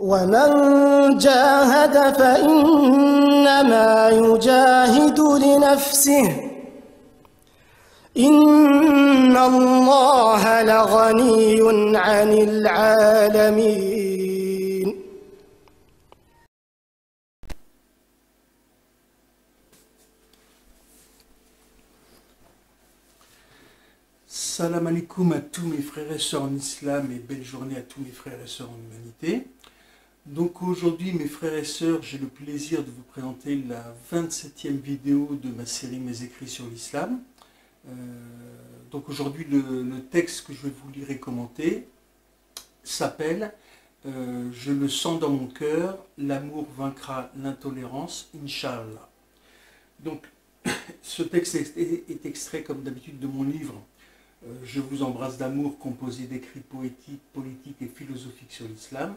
ومن جاهد فإنما يجاهد لنفسه إن الله لغني عن العالمين Salam alaikum à tous mes frères et sœurs en islam et belle journée à tous mes frères et sœurs en humanité. Donc aujourd'hui mes frères et sœurs, j'ai le plaisir de vous présenter la 27e vidéo de ma série Mes écrits sur l'islam. Euh, donc aujourd'hui le, texte que je vais vous lire et commenter s'appelle euh, Je le sens dans mon cœur, l'amour vaincra l'intolérance, Inch'Allah. Donc ce texte est, est extrait comme d'habitude de mon livre euh, Je vous embrasse d'amour, composé d'écrits poétiques, politiques et philosophiques sur l'islam,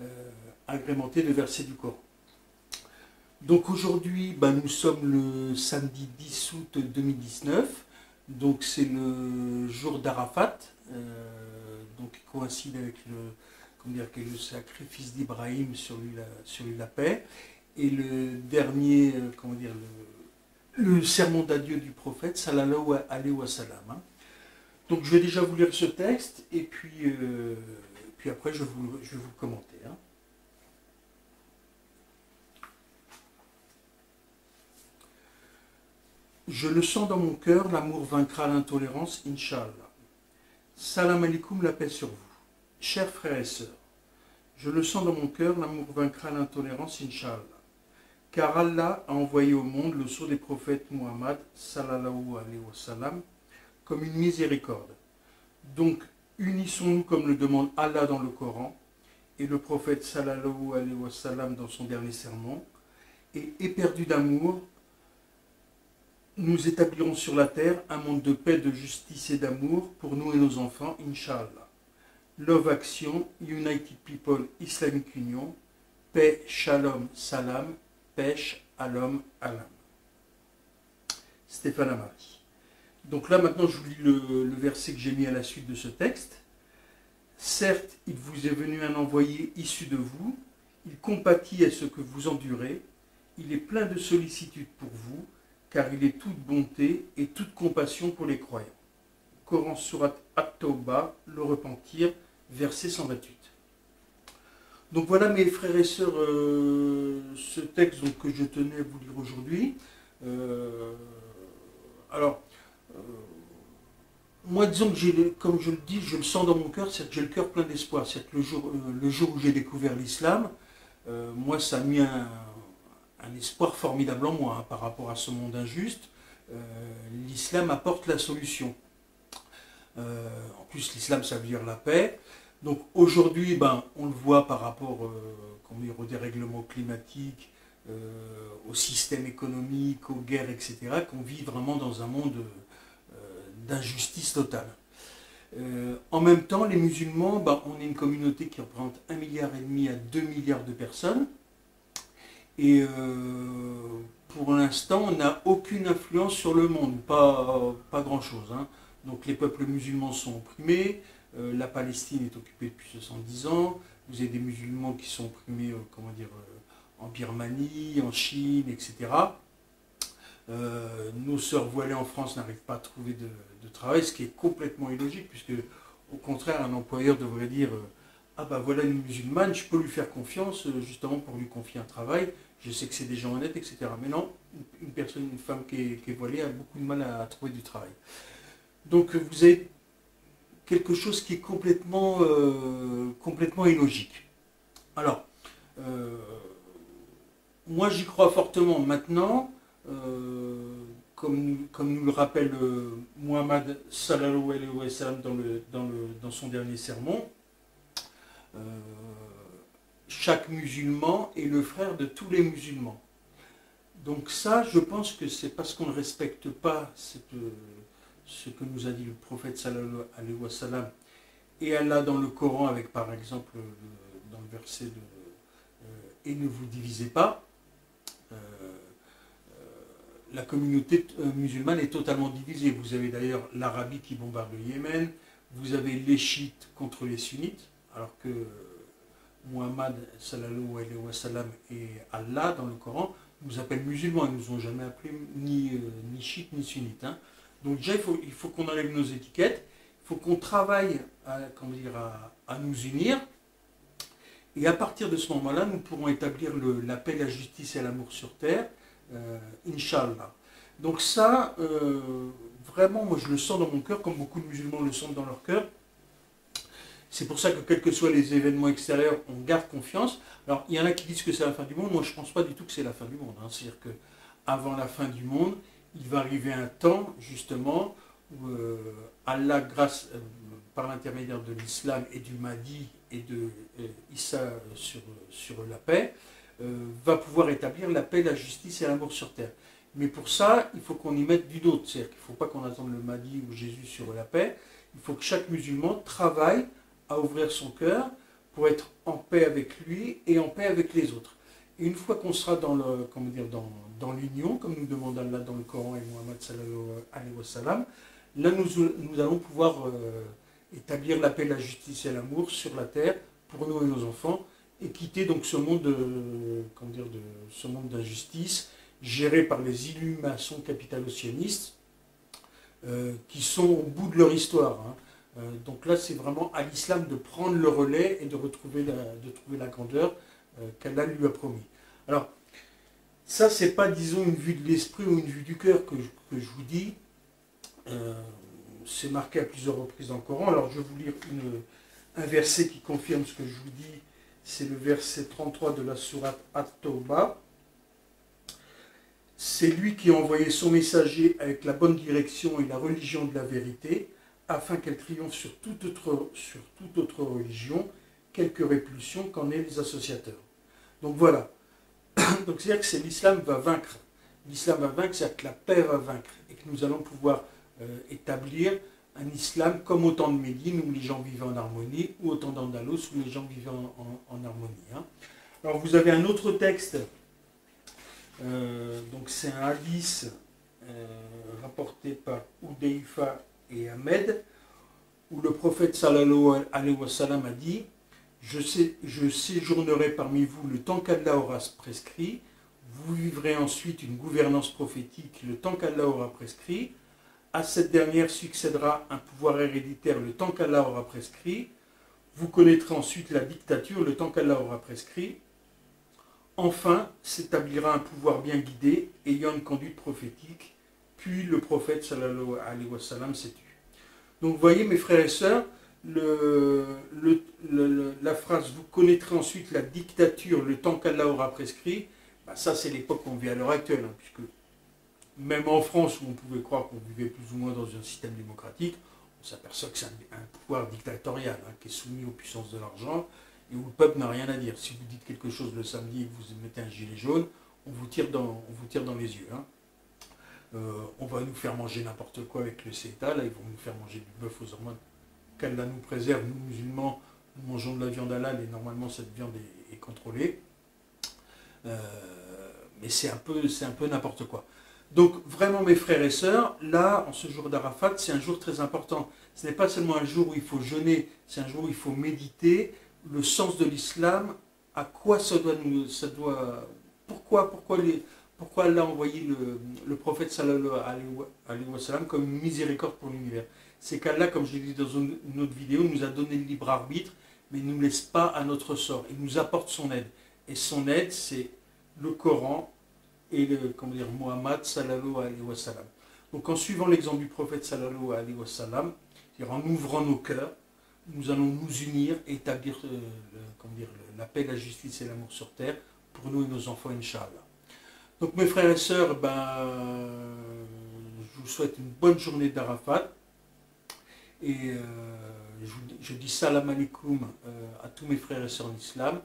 euh, agrémenté de versets du Coran. Donc aujourd'hui, ben, nous sommes le samedi 10 août 2019, donc c'est le jour d'Arafat, euh, donc qui coïncide avec le, comment dire, le sacrifice d'Ibrahim sur lui, la, la paix, et le dernier, euh, comment dire, le, le sermon d'adieu du prophète, sallallahu alayhi wa sallam. Hein. Donc je vais déjà vous lire ce texte et puis, puis après je, vais vous commenter. Hein. Je le sens dans mon cœur, l'amour vaincra l'intolérance, Inch'Allah. Salam alaikum, la sur vous. Chers frères et sœurs, je le sens dans mon cœur, l'amour vaincra l'intolérance, Inch'Allah. Car Allah a envoyé au monde le sceau des prophètes Muhammad, sallallahu alayhi wa comme une miséricorde. Donc, unissons-nous comme le demande Allah dans le Coran et le prophète sallallahu alayhi wa sallam dans son dernier sermon, et éperdus d'amour, nous établirons sur la terre un monde de paix, de justice et d'amour pour nous et nos enfants, Inch'Allah. Love Action, United People Islamic Union, paix, shalom, salam, pêche, alom, alam. Stéphane Amari. Donc là, maintenant, je vous lis le, verset que j'ai mis à la suite de ce texte. Certes, il vous est venu un envoyé issu de vous, il compatit à ce que vous endurez, il est plein de sollicitude pour vous, car il est toute bonté et toute compassion pour les croyants. Coran Surat At-Tawbah, le repentir, verset 128. Donc voilà mes frères et sœurs, euh, ce texte que je tenais à vous lire aujourd'hui. Euh, alors, moi disons que comme je le dis, je le sens dans mon cœur, c'est que j'ai le cœur plein d'espoir. C'est que le jour, le jour où j'ai découvert l'islam, moi ça a mis un, espoir formidable en moi hein, par rapport à ce monde injuste. Euh, l'islam apporte la solution. Euh, en plus, l'islam, ça veut dire la paix. Donc aujourd'hui, ben, on le voit par rapport euh, dire, au dérèglement climatique, euh, au système économique, aux guerres, etc., qu'on vit vraiment dans un monde euh, d'injustice totale. Euh, en même temps, les musulmans, ben, on est une communauté qui représente 1,5 milliard à 2 milliards de personnes. Et euh, pour l'instant, on n'a aucune influence sur le monde, pas, pas grand-chose. Hein. Donc les peuples musulmans sont opprimés, euh, la Palestine est occupée depuis 70 ans, vous avez des musulmans qui sont opprimés, comment dire, en Birmanie, en Chine, etc. nos sœurs voilées en France n'arrivent pas à trouver de, travail, ce qui est complètement illogique, puisque au contraire, un employeur devrait dire ah bah voilà une musulmane, je peux lui faire confiance justement pour lui confier un travail, je sais que c'est des gens honnêtes, etc. Mais non, une personne, une femme qui est, voilée a beaucoup de mal à, trouver du travail. Donc vous avez quelque chose qui est complètement, euh, complètement illogique. Alors, euh, moi j'y crois fortement maintenant, euh, comme, comme, nous le rappelle euh, Muhammad sallallahu alayhi wa sallam dans, le, dans, le, dans son dernier sermon, euh, chaque musulman est le frère de tous les musulmans. Donc ça, je pense que c'est parce qu'on ne respecte pas ce que nous a dit le prophète sallallahu alayhi wa sallam et Allah dans le Coran avec par exemple le, dans le verset de euh, et ne vous divisez pas. Euh, euh, la communauté musulmane est totalement divisée. Vous avez d'ailleurs l'Arabie qui bombarde le Yémen, vous avez les chiites contre les sunnites, alors que Muhammad sallallahu alayhi wa et Allah dans le Coran nous appellent musulmans. Ils nous ont jamais appelés ni, euh, chiites ni sunnites. hein. Donc déjà, il faut, qu'on enlève nos étiquettes. Il faut qu'on travaille à, nous unir. Et à partir de ce moment-là, nous pourrons établir la paix, la justice et l'amour sur terre. Euh, Inch'Allah. Donc ça, euh, vraiment, moi je le sens dans mon cœur, comme beaucoup de musulmans le sentent dans leur cœur. C'est pour ça que quels que soient les événements extérieurs, on garde confiance. Alors, il y en a qui disent que c'est la fin du monde. Moi, je ne pense pas du tout que c'est la fin du monde. hein. C'est-à-dire que avant la fin du monde, il va arriver un temps, justement, où euh, Allah, grâce, euh, par l'intermédiaire de l'islam et du Mahdi et de Issa sur, sur la paix, va pouvoir établir la paix, la justice et l'amour sur terre. Mais pour ça, il faut qu'on y mette du d'autre. C'est-à-dire qu'il ne faut pas qu'on attende le Mahdi ou Jésus sur la paix. Il faut que chaque musulman travaille à ouvrir son cœur pour être en paix avec lui et en paix avec les autres. Et une fois qu'on sera dans le, dans, dans l'union, comme nous demande Allah dans le Coran et Muhammad là nous, nous allons pouvoir euh, établir la paix, la justice et l'amour sur la terre pour nous et nos enfants et quitter donc ce monde, de, comment dire, de, ce monde d'injustice géré par les illuminations capitalo-sionistes euh, qui sont au bout de leur histoire. hein. Euh, donc là, c'est vraiment à l'islam de prendre le relais et de retrouver la, de trouver la grandeur euh, qu'Allah lui a promis. Alors, ça, c'est pas, disons, une vue de l'esprit ou une vue du cœur que je, vous dis. C'est marqué à plusieurs reprises dans le Coran. Alors, je vais vous lire un verset qui confirme ce que je vous dis. C'est le verset 33 de la sourate At-Tawbah. C'est lui qui a envoyé son messager avec la bonne direction et la religion de la vérité, afin qu'elle triomphe sur toute autre, religion, quelque répulsion qu'en aient les associateurs. Donc voilà. Donc c'est-à-dire que l'islam va vaincre. L'islam va vaincre, c'est-à-dire que la paix va vaincre et que nous allons pouvoir euh, établir un islam comme au temps de Médine où les gens vivaient en harmonie ou au temps d'Andalous où les gens vivaient en, harmonie. hein. Alors vous avez un autre texte, euh, donc c'est un hadith euh, rapporté par Oudeifa et Ahmed, où le prophète sallallahu alayhi wa sallam a dit je, je séjournerai parmi vous le temps qu'Allah aura prescrit, vous vivrez ensuite une gouvernance prophétique le temps qu'Allah aura prescrit, à cette dernière succédera un pouvoir héréditaire le temps qu'Allah aura prescrit, vous connaîtrez ensuite la dictature le temps qu'Allah aura prescrit, enfin s'établira un pouvoir bien guidé ayant une conduite prophétique, puis le prophète sallallahu alayhi wa sallam s'est tu. Donc vous voyez mes frères et sœurs, la phrase vous connaîtrez ensuite la dictature le temps qu'Allah aura prescrit, bah, ça c'est l'époque qu'on vit à l'heure actuelle, hein, même en France où on pouvait croire qu'on vivait plus ou moins dans un système démocratique, on s'aperçoit que c'est un, pouvoir dictatorial hein, qui est soumis aux puissances de l'argent et où le peuple n'a rien à dire. Si vous dites quelque chose le samedi et que vous mettez un gilet jaune, on vous tire dans, on vous tire dans les yeux. hein. Euh, on va nous faire manger n'importe quoi avec le CETA, là ils vont nous faire manger du bœuf aux hormones. Qu'Allah nous préserve, nous musulmans, nous mangeons de la viande halal et normalement cette viande est, contrôlée. Euh, mais c'est un peu n'importe quoi. Donc vraiment mes frères et sœurs, là, en ce jour d'Arafat, c'est un jour très important. Ce n'est pas seulement un jour où il faut jeûner, c'est un jour où il faut méditer le sens de l'islam, à quoi ça doit nous, ça doit, pourquoi, pourquoi les, pourquoi Allah a envoyé le, prophète sallallahu alayhi wa sallam comme miséricorde pour l'univers? C'est qu'Allah, comme je l'ai dit dans une autre vidéo, nous a donné le libre arbitre, mais il ne nous laisse pas à notre sort. Il nous apporte son aide. Et son aide, c'est le Coran et le, comment dire, Muhammad sallallahu alayhi wa sallam. Donc en suivant l'exemple du prophète sallallahu alayhi wa sallam, c'est-à-dire en ouvrant nos cœurs, nous allons nous unir et établir euh, dire, la paix, la justice et l'amour sur terre pour nous et nos enfants, Inch'Allah. Donc mes frères et sœurs, ben, je vous souhaite une bonne journée d'Arafat. Et euh, je, vous dis- je dis salam alaikum euh, à tous mes frères et sœurs en islam.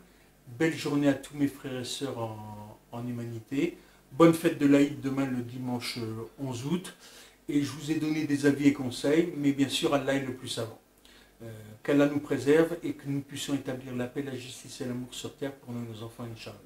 Belle journée à tous mes frères et sœurs en, en humanité. Bonne fête de l'Aïd demain le dimanche euh, 11 août. Et je vous ai donné des avis et conseils, mais bien sûr Allah est le plus savant. Euh, Qu'Allah nous préserve et que nous puissions établir la paix, la justice et l'amour sur terre pour et nos enfants, Inch'Allah.